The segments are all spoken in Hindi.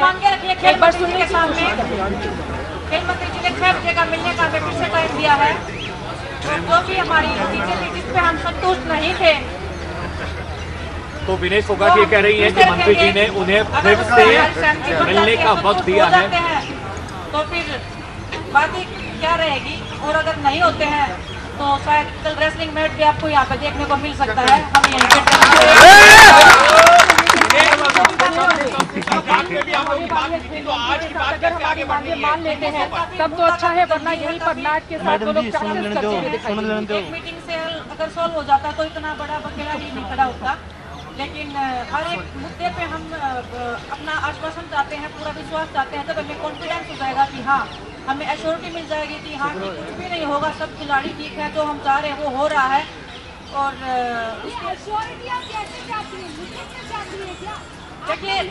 मांगे रखिए खेल बार मंत्री जी के सामने खेल मंत्री जी ने छह बजे का मिलने का हमें फिर से टाइम दिया है। तो जो भी हमारी पे हम संतुष्ट नहीं थे तो विनेश फोगाट ये कह रही हैं कि मंत्री जी ने उन्हें फिर से मिलने का वक्त दिया है तो फिर बात क्या रहेगी? और अगर नहीं होते हैं तो शायद कल रेसलिंग मैच भी आपको यहाँ पे देखने को मिल सकता है। हम यहीं हैं तब तो अच्छा है वरना यहीं पर नाट के साथ लोग। एक मीटिंग से अगर सॉल्व हो जाता तो इतना बड़ा बखेड़ा ही नहीं खड़ा होता लेकिन हर एक मुद्दे पे हम अपना आश्वासन चाहते हैं पूरा विश्वास चाहते हैं तब हमें कॉन्फिडेंस हो जाएगा कि हाँ हमें एश्योरिटी मिल जाएगी कि हाँ कि कुछ भी नहीं होगा सब खिलाड़ी ठीक है जो हम चाह रहे हैं वो हो रहा है और उसके देखिए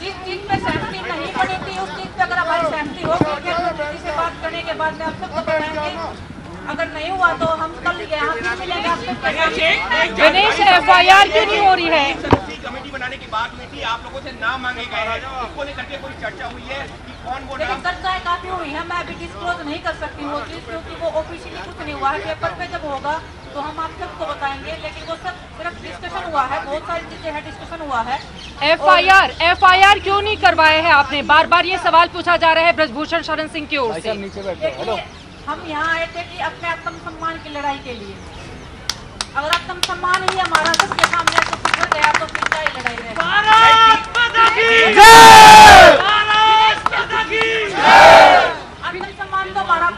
जिस चीज़ पे सहमति नहीं बनी थी उस चीज़ पे अगर हमारी सहमति हो गई फिर किसी से बात करने के बाद में आप सबको बताएँगे? अगर नहीं हुआ तो हम कल यहाँ मिलेंगे आप सबके साथ। गणेश एफ़ आई आर क्यों नहीं हो रही है? कमेटी बनाने की बात हुई थी आप लोगों से नाम मांगे गए हैं। इसको लेकर के कोई चर्चा हुई है कि कौन वो लेकिन नाम चर्चाएँ काफ़ी हुई है मैं अभी डिस्क्लोज नहीं कर सकती हूँ वो चीज़ क्योंकि वो ऑफिशियली कुछ नहीं हुआ है। पेपर पे जब होगा तो हम आप सबको बताएँगे लेकिन वो सब सिर्फ़ डिस्कशन हुआ है बहुत सारी चीज़ें हैं डिस्कशन हुआ है। F I R F I R क्यों नहीं करवाए हैं आपने? बार बार ये सवाल पूछा जा रहा है ब्रजभूषण शरण सिंह की ओर से। देखिए हम यहाँ आए थे कि अपने आत्म सम्मान की लड़ाई के लिए। अगर आत्म सम्मान ही हमारा सबके सामने तो कुछ गया तो फिर क्या लड़ाई रहेगी आत्म सम्मान तो हमारा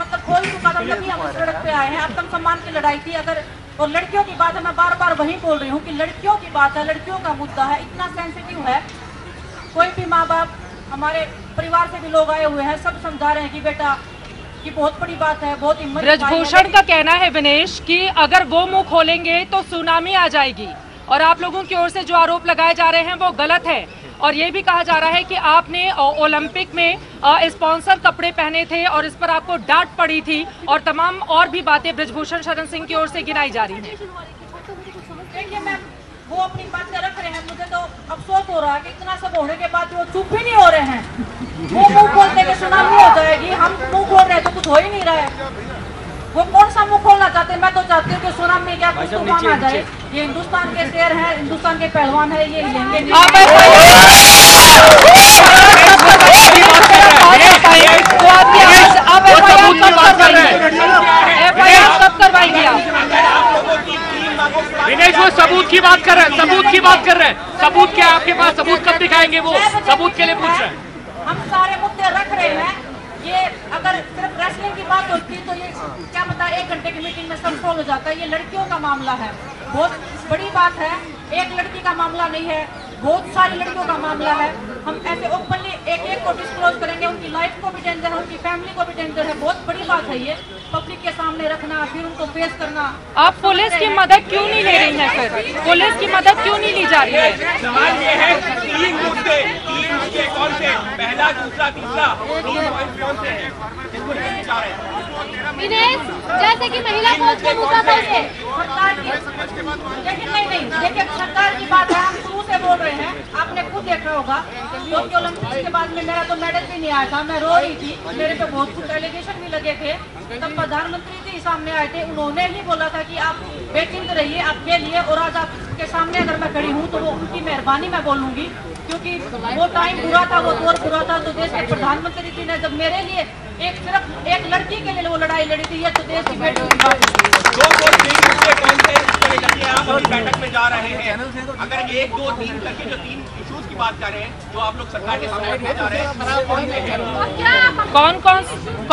मतलब कोई भी कदम तभी हम सड़क पे आए हैं आत्म सम्मान की लड़ाई थी। अगर और लड़कियों की बात है मैं बार बार वही बोल रही हूँ कि लड़कियों की बात है, लड़कियों का मुद्दा है, इतना सेंसिटिव है। कोई भी माँ बाप हमारे परिवार से भी लोग आए हुए हैं, सब समझा रहे हैं कि बेटा, ये बहुत बड़ी बात है, बहुत हिम्मत ब्रजभूषण का कहना है विनेश कि अगर वो मुँह खोलेंगे तो सुनामी आ जाएगी। और आप लोगों की ओर से जो आरोप लगाए जा रहे हैं वो गलत है। और ये भी कहा जा रहा है कि आपने ओलंपिक में स्पॉन्सर कपड़े पहने थे और इस पर आपको डांट पड़ी थी और तमाम और भी बातें ब्रजभूषण शरण सिंह की ओर से गिनाई जा रही है। वो अपनी बातें रख रहे हैं। मुझे तो अफसोस हो रहा है कि इतना सब होने के बाद वो चुप ही नहीं हो रहे हैं वो मुँह खोलने के सुनामी हो जाएगी। हम मुँह खोल रहे हैं तो कुछ हो ही नहीं रहा है। वो कौन सा मुँह खोलना चाहते हैं? मैं तो चाहती हूँ कि सुनामी क्या कुछ तूफ़ान आ जाए। ये हिंदुस्तान के शेर हैं हिंदुस्तान के पहलवान है ये वो सबूत की बात कर रहे हैं। एफ़ आई आर कब करवाएँगे आप आप लोगों की तीन मांगों की बात विनेश वो सबूत की बात कर रहे हैं सबूत की बात कर रहे हैं। सबूत क्या आपके पास? सबूत कब दिखाएँगे वो? सबूत के लिए पूछ रहे हैं। हम सारे मुद्दे रख रहे हैं। ये अगर सिर्फ़ रेसलिंग की बात होती तो ये क्या पता एक घंटे की मीटिंग में सब सोल्व हो जाता। है ये लड़कियों का मामला है। बहुत बड़ी बात है एक लड़की का मामला नहीं है बहुत सारी लड़कियों का मामला है। हम ऐसे ओपनली एक एक को डिस्क्लोज करेंगे उनकी लाइफ को भी डेंजर है उनकी फैमिली को भी डेंजर है बहुत बड़ी बात है ये। पब्लिक के सामने रखना फिर उनको फेस करना। आप पुलिस की मदद क्यों नहीं ले रही हैं फिर पुलिस की मदद क्यों नहीं ली जा रही है? सवाल ये है तीन मुद्दे तीन मुद्दे कौन से पहला दूसरा तीसरा। तीन पॉइंट कौन से हैं। दिनेश, जैसे कि महिला कोच के मुद्दा पर लेकिन नहीं नहीं देखिए सरकार की बात है। बोल रहे हैं, आपने खुद देखा होगा, टोक्यो ओलंपिक्स के बाद में मेरा तो मेडल भी नहीं आया था, मैं रो रही थी, मेरे पे बहुत कुछ एलिगेशन भी लगे थे। तब प्रधानमंत्री जी सामने आए थे, उन्होंने ही बोला था कि आप बेचिंत रहिए आप खेलिए और आज आपके सामने अगर मैं खड़ी हूँ तो वो उनकी मेहरबानी मैं बोलूँगी, क्योंकि वो टाइम बुरा था, वो दौर बुरा था तो देश के प्रधानमंत्री जी ने जब मेरे लिए एक सिर्फ़ एक लड़की के लिए वो लड़ाई लड़ी थी, ये तो देश की बेटी लेकर के आप अभी बैठक में जा रहे हैं अगर एक दो तीन करके जो तीन इश्यूज़ की बात कर रहे हैं जो आप लोग सरकार के सामने जा रहे हैं कौन कौन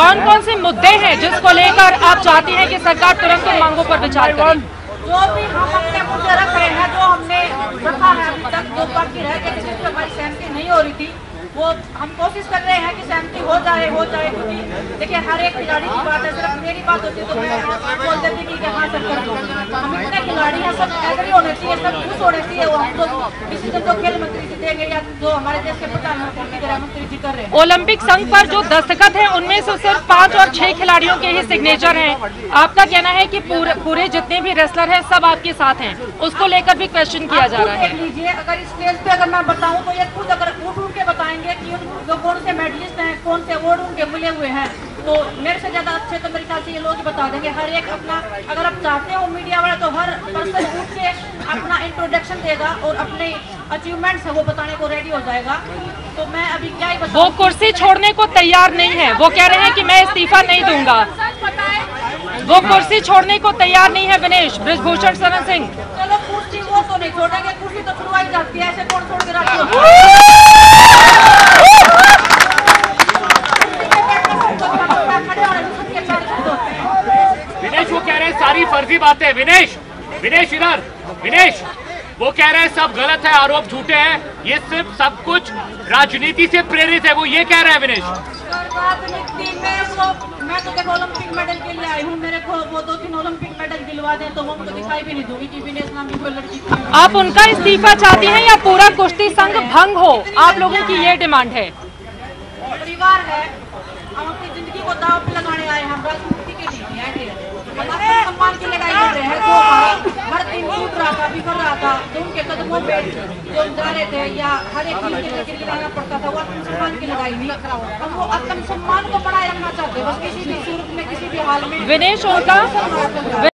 कौन कौन से मुद्दे हैं जिसको लेकर आप चाहती हैं कि सरकार तुरंत उन मांगों पर विचार करे? जो भी हम अपने मुद्दे रख रहे हैं जो हमने रखा है अभी तक जो बाकी रह गए हमारी सहमति नहीं हो रही थी वो हम कोशिश कर रहे हैं कि सहमति हो जाए हो जाए क्योंकि देखिए हर एक खिलाड़ी की बात है सिर्फ़ मेरी बात होती तो मैं बोल देती कि हाँ सर कर दो हम इतने खिलाड़ी हैं सब एग्री होने चाहिए सब खुश होने चाहिए वो हम तो डिसीज़न तो खेल मंत्री जी देंगे या जो हमारे देश के प्रधानमंत्री गृह मंत्री जी कर रहे हैं। ओलंपिक संघ पर जो दस्तखत है उनमें से सिर्फ़ पाँच और छह खिलाड़ियों के ही सिग्नेचर हैं। आपका कहना है कि पूरे पूरे जितने भी रेसलर हैं सब आपके साथ हैं। उसको लेकर भी क्वेश्चन किया जा रहा है। अगर इस स्टेज पे अगर मैं बताऊँ तो ये खुद जो कौन से मेडलिस्ट हैं कौन से अवार्ड उनके मिले हुए हैं तो मेरे से ज़्यादा अच्छे तो मेरे ख्याल से ये लोग बता देंगे। हर एक अपना अगर आप चाहते हो मीडिया वाला तो हर पर्सन उठ के अपना इंट्रोडक्शन देगा और अपने अचीवमेंट्स है वो बताने को रेडी हो जाएगा। तो मैं अभी क्या ही वो कुर्सी छोड़ने को तैयार नहीं है। वो कह रहे हैं कि मैं इस्तीफा नहीं दूँगा। वो कुर्सी छोड़ने को तैयार नहीं है विनेश। ब्रजभूषण शरण सिंह। चलो कुर्सी वो तो नहीं छोड़ेंगे कुर्सी तो छुड़वाई जाती है ऐसे कौन छोड़ के राज़ी होता है? खड़े होने में सबके पैर छूट होते हैं। विनेश वो कह रहे हैं सारी फर्जी बातें। विनेश विनेश इधर विनेश वो कह रहे हैं सब गलत है आरोप झूठे हैं। ये सिर्फ़ सब कुछ राजनीति से प्रेरित है वो ये कह रहे हैं विनेश। में तो देखो ओलंपिक मेडल के लिए आई हूँ। मेरे को वो दो तीन ओलंपिक मेडल दिलवा दें तो वो मुझे दिखाई भी नहीं दूँगी कि विनेश नाम की कोई लड़की आप उनका इस्तीफा चाहती हैं या पूरा कुश्ती संघ भंग हो? आप लोगों की ये डिमांड है। परिवार है हम अपनी ज़िंदगी को दाव पे लगाने आए हैं हम राजनीति के लिए सम्मान की लड़ाई लड़ रहे हैं। तो हर दिन टूट रहा था बिखर रहा था। तो उनके कदमों पे जो जा रहे थे या हर एक चीज़ के लिए गिराना पड़ता था वो आत्मसम्मान की लड़ाई नहीं हम वो आत्मसम्मान को बढ़ाए रखना चाहते बस किसी भी सूरत में किसी भी हाल में। विनेश उनका